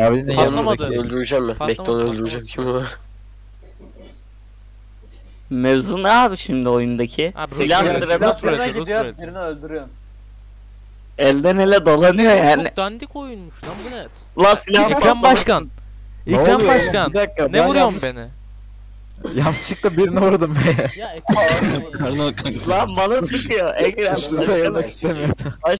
Mavinin Patlamadı. yanındaki. Öldüreceğim ben. Patlama, Bekle öldüreceğim. Kim o? Mevzu ne abi şimdi oyundaki? Abi, Silah Rus- sırada Rus- Birine Rus- gidiyor, Rus- birini öldürüyorum. elden ele dolanıyor yani. Çok dandik oyunmuş lan bu ne? La silah Ekrem patladı. Başkan. Ne Ekrem oluyor oğlum? Başkan. Bir dakika. Ne ben vuruyorsun yanlış- beni? Yanlışlıkla birini vurdum be. Ya Ekrem Lan bana sıkıyor. Ekrem Suçlu sayılmak başkanım. istemiyorum.